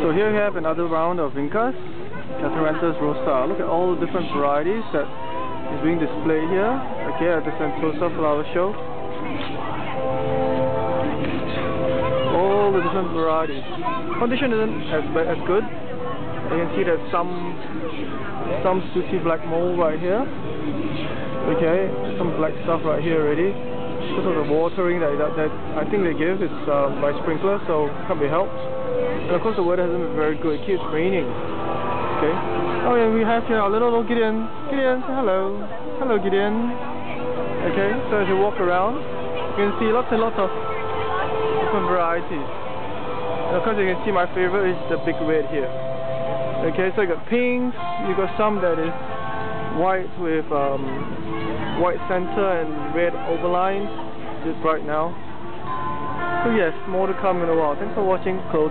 So here we have another round of Vincas, Catharanthus rosa. Look at all the different varieties that is being displayed here, okay, at the Sentosa Flower Show. All the different varieties. Condition isn't as as good. You can see that some some sooty black mold right here. Okay, some black stuff right here already. Because of the watering that, that, that I think they give, it's uh, by sprinkler, so can't be helped. And of course the weather hasn't been very good. It keeps raining. Okay. Oh yeah, we have here our little, little Gideon. Gideon, say hello. Hello Gideon. Okay, so as you walk around, you can see lots and lots of different varieties. And of course you can see my favorite is the big red here. Okay, so you got pinks, you got some that is white with um, white center and red overlines, just right now. So yes, more to come in a while. Thanks for watching Close